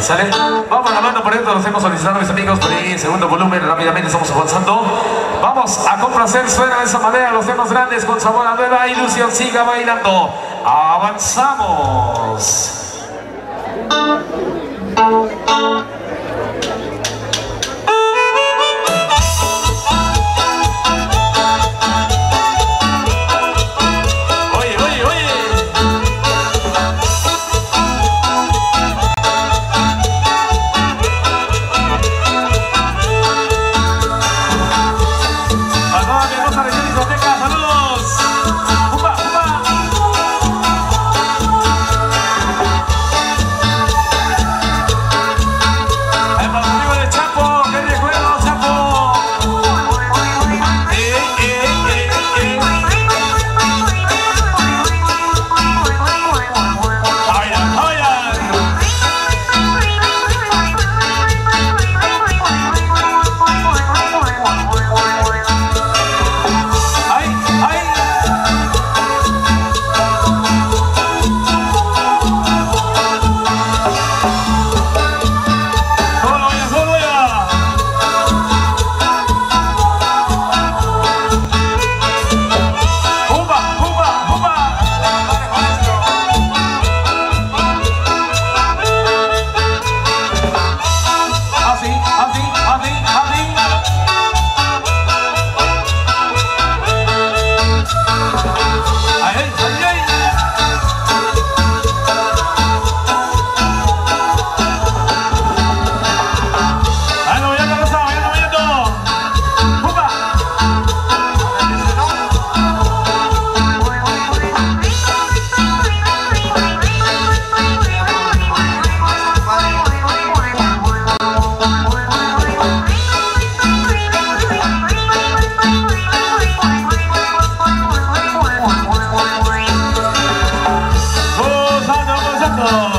¿Sale? Vamos la mano por dentro, los hemos solicitado mis amigos por ahí, segundo volumen, rápidamente estamos avanzando. Vamos a complacer, suena de esa manera los temas grandes con sabor a nueva ilusión, siga bailando. Avanzamos. Oh.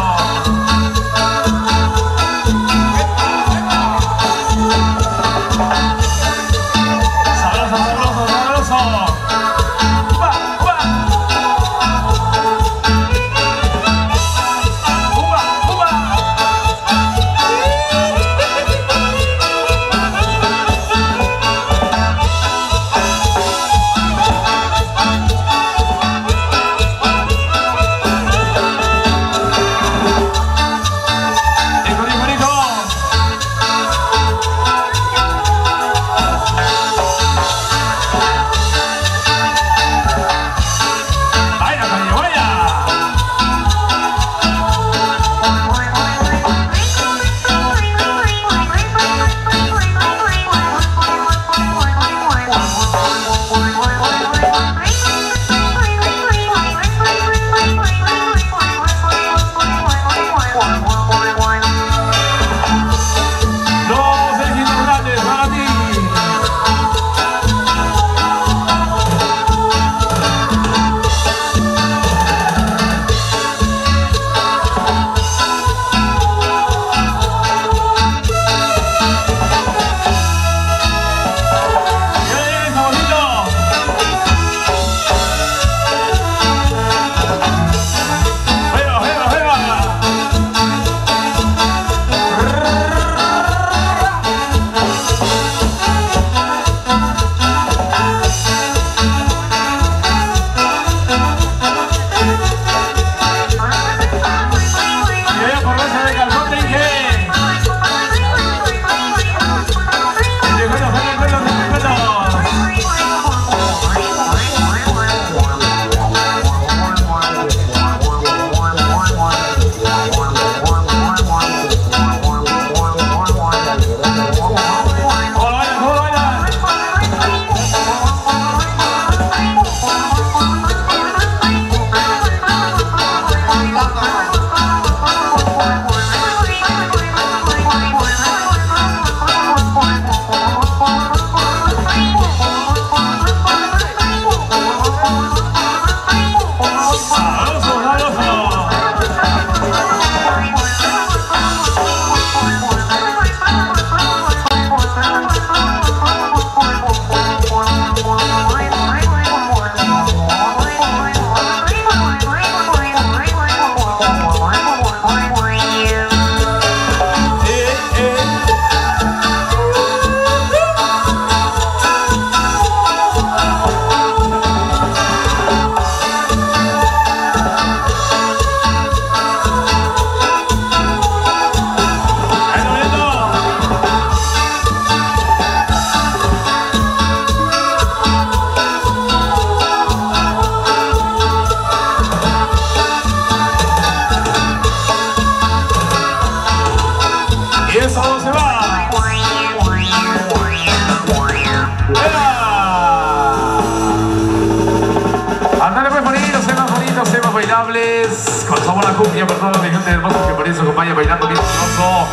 Cumbia para toda la gente hermosa que por eso acompaña bailando bien hermoso.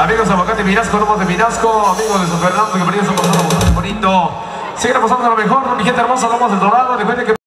Amigos de Aguacate Mirasco, Lomos de Mirasco, amigos de San Fernando que por eso pasando bonito. Sigan pasando lo mejor, mi gente hermosa, Lomos del Dorado. Recuerden que